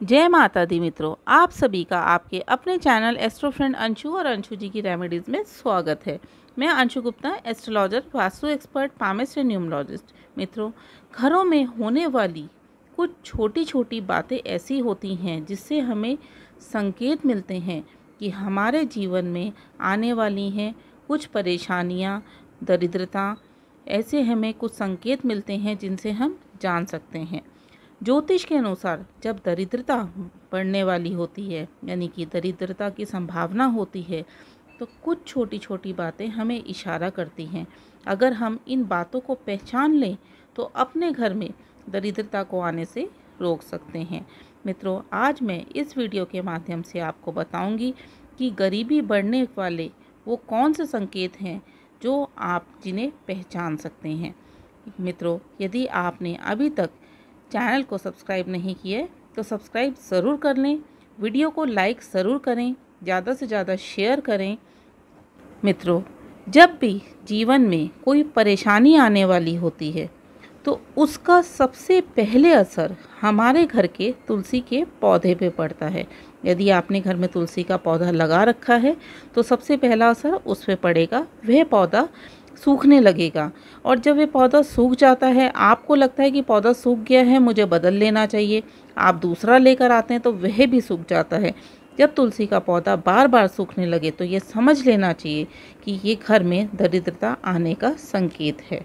जय माता दी मित्रों, आप सभी का आपके अपने चैनल एस्ट्रो फ्रेंड अंशु और अंशु जी की रेमेडीज़ में स्वागत है। मैं Anshu Gupta astrologer vastu expert palmist and numerologist मित्रों, घरों में होने वाली कुछ छोटी छोटी बातें ऐसी होती हैं जिससे हमें संकेत मिलते हैं कि हमारे जीवन में आने वाली हैं कुछ परेशानियाँ, दरिद्रता, ऐसे हमें कुछ संकेत मिलते हैं जिनसे हम जान सकते हैं। ज्योतिष के अनुसार जब दरिद्रता बढ़ने वाली होती है, यानी कि दरिद्रता की संभावना होती है तो कुछ छोटी छोटी बातें हमें इशारा करती हैं। अगर हम इन बातों को पहचान लें तो अपने घर में दरिद्रता को आने से रोक सकते हैं। मित्रों, आज मैं इस वीडियो के माध्यम से आपको बताऊँगी कि गरीबी बढ़ने वाले वो कौन से संकेत हैं जो आप जिन्हें पहचान सकते हैं। मित्रों, यदि आपने अभी तक चैनल को सब्सक्राइब नहीं किए तो सब्सक्राइब ज़रूर कर लें, वीडियो को लाइक ज़रूर करें, ज़्यादा से ज़्यादा शेयर करें। मित्रों, जब भी जीवन में कोई परेशानी आने वाली होती है तो उसका सबसे पहले असर हमारे घर के तुलसी के पौधे पे पड़ता है। यदि आपने घर में तुलसी का पौधा लगा रखा है तो सबसे पहला असर उस पर पड़ेगा, वह पौधा सूखने लगेगा। और जब ये पौधा सूख जाता है, आपको लगता है कि पौधा सूख गया है, मुझे बदल लेना चाहिए। आप दूसरा लेकर आते हैं तो वह भी सूख जाता है। जब तुलसी का पौधा बार बार सूखने लगे तो ये समझ लेना चाहिए कि ये घर में दरिद्रता आने का संकेत है।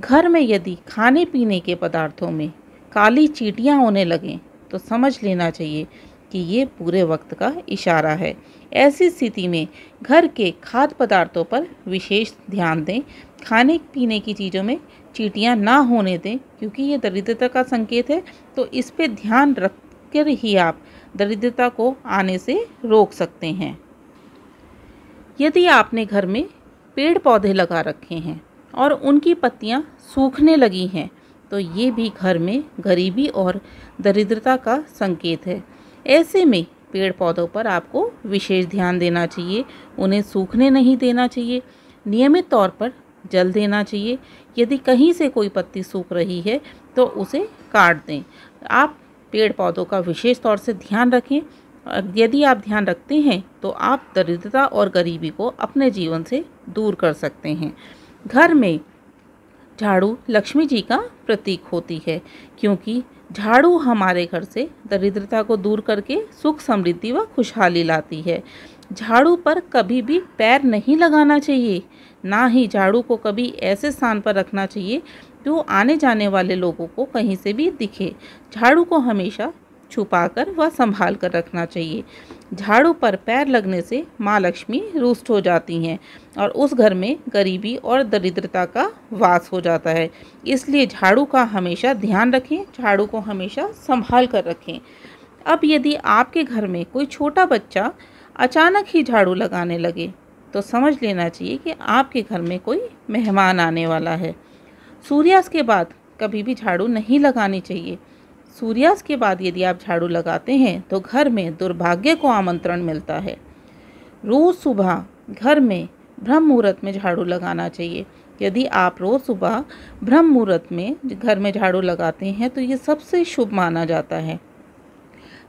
घर में यदि खाने पीने के पदार्थों में काली चीटियाँ होने लगें तो समझ लेना चाहिए कि ये पूरे वक्त का इशारा है। ऐसी स्थिति में घर के खाद्य पदार्थों पर विशेष ध्यान दें। खाने, पीने की चीज़ों में चीटियाँ ना होने दें, क्योंकि ये दरिद्रता का संकेत है। तो इस पर ध्यान रख कर ही आप दरिद्रता को आने से रोक सकते हैं। यदि आपने घर में पेड़ पौधे लगा रखे हैं और उनकी पत्तियाँ सूखने लगी हैं तो ये भी घर में गरीबी और दरिद्रता का संकेत है। ऐसे में पेड़ पौधों पर आपको विशेष ध्यान देना चाहिए, उन्हें सूखने नहीं देना चाहिए। नियमित तौर पर जल देना चाहिए। यदि कहीं से कोई पत्ती सूख रही है तो उसे काट दें। आप पेड़ पौधों का विशेष तौर से ध्यान रखें। यदि आप ध्यान रखते हैं तो आप दरिद्रता और गरीबी को अपने जीवन से दूर कर सकते हैं। घर में झाड़ू लक्ष्मी जी का प्रतीक होती है, क्योंकि झाड़ू हमारे घर से दरिद्रता को दूर करके सुख समृद्धि व खुशहाली लाती है। झाड़ू पर कभी भी पैर नहीं लगाना चाहिए, ना ही झाड़ू को कभी ऐसे स्थान पर रखना चाहिए जो आने जाने वाले लोगों को कहीं से भी दिखे। झाड़ू को हमेशा छुपाकर व संभाल कर रखना चाहिए। झाड़ू पर पैर लगने से माँ लक्ष्मी रुष्ट हो जाती हैं और उस घर में गरीबी और दरिद्रता का वास हो जाता है। इसलिए झाड़ू का हमेशा ध्यान रखें, झाड़ू को हमेशा संभाल कर रखें। अब यदि आपके घर में कोई छोटा बच्चा अचानक ही झाड़ू लगाने लगे तो समझ लेना चाहिए कि आपके घर में कोई मेहमान आने वाला है। सूर्यास्त के बाद कभी भी झाड़ू नहीं लगानी चाहिए। सूर्यास्त के बाद यदि आप झाड़ू लगाते हैं तो घर में दुर्भाग्य को आमंत्रण मिलता है। रोज़ सुबह घर में ब्रह्म मुहूर्त में झाड़ू लगाना चाहिए। यदि आप रोज़ सुबह ब्रह्म मुहूर्त में घर में झाड़ू लगाते हैं तो ये सबसे शुभ माना जाता है।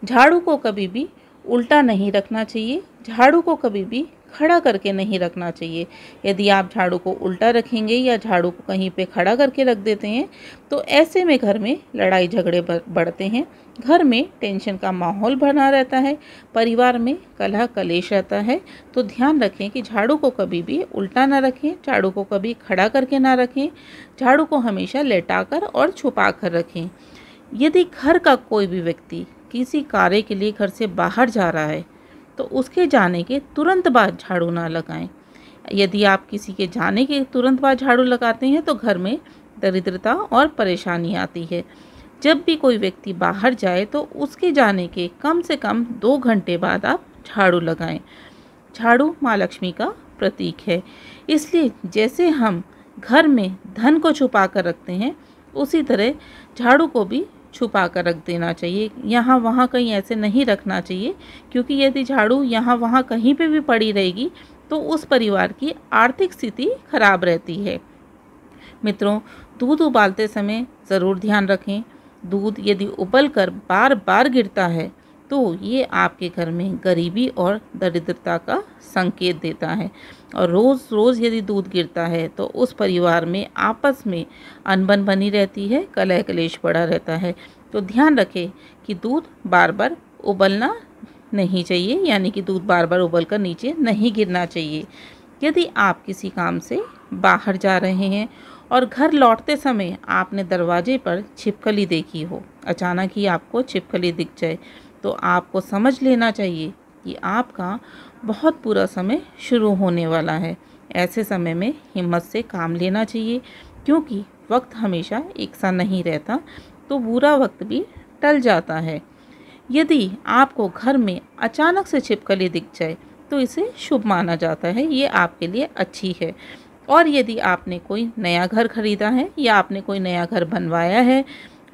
झाड़ू को कभी भी उल्टा नहीं रखना चाहिए। झाड़ू को कभी भी खड़ा करके नहीं रखना चाहिए। यदि आप झाड़ू को उल्टा रखेंगे या झाड़ू को कहीं पे खड़ा करके रख देते हैं तो ऐसे में घर में लड़ाई झगड़े बढ़ते हैं। घर में टेंशन का माहौल बना रहता है, परिवार में कलह कलेश रहता है तो ध्यान रखें कि झाड़ू को कभी भी उल्टा ना रखें, झाड़ू को कभी खड़ा करके ना रखें, झाड़ू को हमेशा लेटा कर और छुपा कर रखें। यदि घर का कोई भी व्यक्ति किसी कार्य के लिए घर से बाहर जा रहा है तो उसके जाने के तुरंत बाद झाड़ू ना लगाएँ। यदि आप किसी के जाने के तुरंत बाद झाड़ू लगाते हैं तो घर में दरिद्रता और परेशानी आती है। जब भी कोई व्यक्ति बाहर जाए तो उसके जाने के कम से कम दो घंटे बाद आप झाड़ू लगाएँ। झाड़ू माँ लक्ष्मी का प्रतीक है। इसलिए जैसे हम घर में धन को छुपा कर रखते हैं, उसी तरह झाड़ू को भी छुपा कर रख देना चाहिए। यहाँ वहाँ कहीं ऐसे नहीं रखना चाहिए, क्योंकि यदि झाड़ू यहाँ वहाँ कहीं पे भी पड़ी रहेगी तो उस परिवार की आर्थिक स्थिति खराब रहती है। मित्रों, दूध उबालते समय ज़रूर ध्यान रखें। दूध यदि उबल कर बार बार गिरता है तो ये आपके घर में गरीबी और दरिद्रता का संकेत देता है। और रोज़ रोज़ यदि दूध गिरता है तो उस परिवार में आपस में अनबन बनी रहती है, कलह कलेश पड़ा रहता है। तो ध्यान रखें कि दूध बार बार उबलना नहीं चाहिए, यानी कि दूध बार बार उबल कर नीचे नहीं गिरना चाहिए। यदि आप किसी काम से बाहर जा रहे हैं और घर लौटते समय आपने दरवाजे पर छिपकली देखी हो, अचानक ही आपको छिपकली दिख जाए तो आपको समझ लेना चाहिए कि आपका बहुत बुरा समय शुरू होने वाला है। ऐसे समय में हिम्मत से काम लेना चाहिए, क्योंकि वक्त हमेशा एक सा नहीं रहता तो बुरा वक्त भी टल जाता है। यदि आपको घर में अचानक से छिपकली दिख जाए तो इसे शुभ माना जाता है, ये आपके लिए अच्छी है। और यदि आपने कोई नया घर खरीदा है या आपने कोई नया घर बनवाया है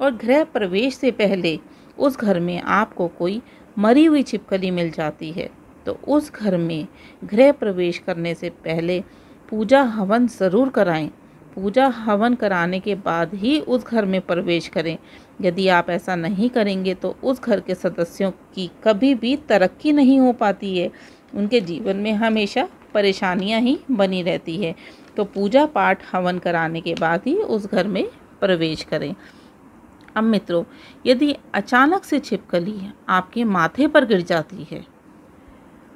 और गृह प्रवेश से पहले उस घर में आपको कोई मरी हुई छिपकली मिल जाती है। तो उस घर में गृह प्रवेश करने से पहले पूजा हवन ज़रूर कराएँ। पूजा हवन कराने के बाद ही उस घर में प्रवेश करें। यदि आप ऐसा नहीं करेंगे तो उस घर के सदस्यों की कभी भी तरक्की नहीं हो पाती है। उनके जीवन में हमेशा परेशानियाँ ही बनी रहती है। तो पूजा पाठ हवन कराने के बाद ही उस घर में प्रवेश करें। अब मित्रों, यदि अचानक से छिपकली आपके माथे पर गिर जाती है,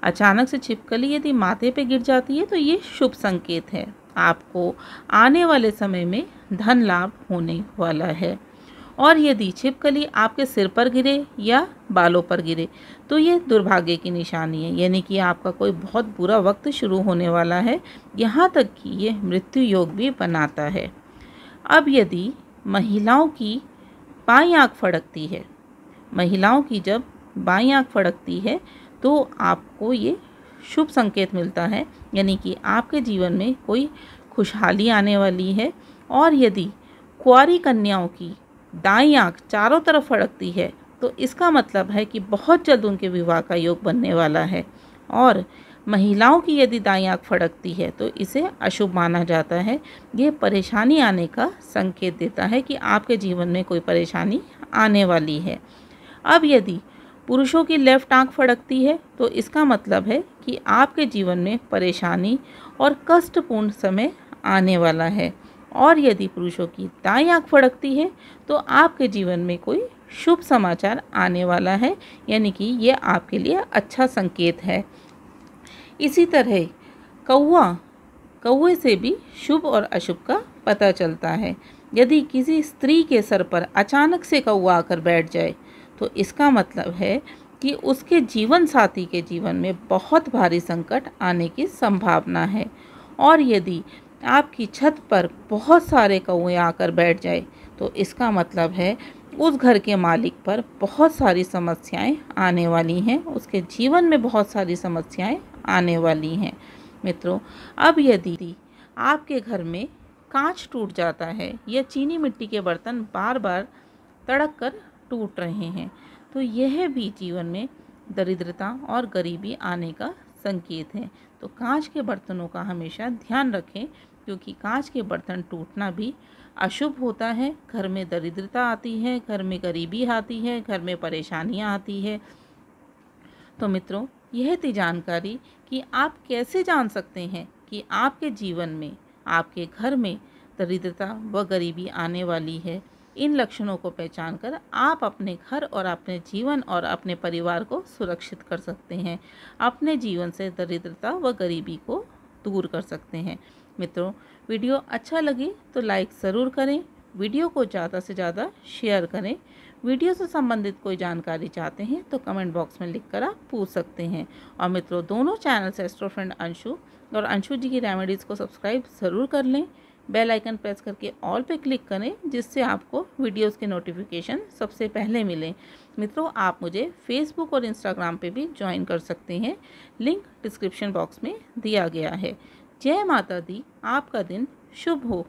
अचानक से छिपकली यदि माथे पर गिर जाती है तो ये शुभ संकेत है। आपको आने वाले समय में धन लाभ होने वाला है। और यदि छिपकली आपके सिर पर गिरे या बालों पर गिरे तो ये दुर्भाग्य की निशानी है। यानी कि आपका कोई बहुत बुरा वक्त शुरू होने वाला है। यहाँ तक कि ये मृत्यु योग भी बनाता है। अब यदि महिलाओं की बाई आँख फड़कती है। महिलाओं की जब बाई आँख फड़कती है तो आपको ये शुभ संकेत मिलता है, यानी कि आपके जीवन में कोई खुशहाली आने वाली है और यदि कुआरी कन्याओं की दाई आँख चारों तरफ़ फड़कती है तो इसका मतलब है कि बहुत जल्द उनके विवाह का योग बनने वाला है और महिलाओं की यदि दाई आँख फड़कती है तो इसे अशुभ माना जाता है। ये परेशानी आने का संकेत देता है कि आपके जीवन में कोई परेशानी आने वाली है। अब यदि पुरुषों की लेफ़्ट आँख फड़कती है तो इसका मतलब है कि आपके जीवन में परेशानी और कष्टपूर्ण समय आने वाला है। और यदि पुरुषों की दाई आँख फड़कती है तो आपके जीवन में कोई शुभ समाचार आने वाला है, यानी कि ये आपके लिए अच्छा संकेत है। इसी तरह कौआ कौए से भी शुभ और अशुभ का पता चलता है। यदि किसी स्त्री के सर पर अचानक से कौआ आकर बैठ जाए तो इसका मतलब है कि उसके जीवन साथी के जीवन में बहुत भारी संकट आने की संभावना है। और यदि आपकी छत पर बहुत सारे कौए आकर बैठ जाए तो इसका मतलब है उस घर के मालिक पर बहुत सारी समस्याएँ आने वाली हैं। उसके जीवन में बहुत सारी समस्याएँ आने वाली हैं। मित्रों, अब यदि आपके घर में कांच टूट जाता है या चीनी मिट्टी के बर्तन बार बार तड़क कर टूट रहे हैं तो यह भी जीवन में दरिद्रता और गरीबी आने का संकेत है। तो कांच के बर्तनों का हमेशा ध्यान रखें, क्योंकि कांच के बर्तन टूटना भी अशुभ होता है। घर में दरिद्रता आती है, घर में गरीबी आती है, घर में परेशानियाँ आती है। तो मित्रों यह थी जानकारी कि आप कैसे जान सकते हैं कि आपके जीवन में, आपके घर में दरिद्रता व गरीबी आने वाली है। इन लक्षणों को पहचान कर आप अपने घर और अपने जीवन और अपने परिवार को सुरक्षित कर सकते हैं। अपने जीवन से दरिद्रता व गरीबी को दूर कर सकते हैं। मित्रों, वीडियो अच्छा लगे तो लाइक ज़रूर करें, वीडियो को ज़्यादा से ज़्यादा शेयर करें वीडियो से संबंधित कोई जानकारी चाहते हैं तो कमेंट बॉक्स में लिख कर आप पूछ सकते हैं। और मित्रों, दोनों चैनल से एस्ट्रो फ्रेंड अंशु और अंशु जी की रेमेडीज़ को सब्सक्राइब ज़रूर कर लें। बेल आइकन प्रेस करके ऑल पे क्लिक करें, जिससे आपको वीडियोस के नोटिफिकेशन सबसे पहले मिलें। मित्रों, आप मुझे फेसबुक और इंस्टाग्राम पे भी ज्वाइन कर सकते हैं। लिंक डिस्क्रिप्शन बॉक्स में दिया गया है। जय माता दी, आपका दिन शुभ हो।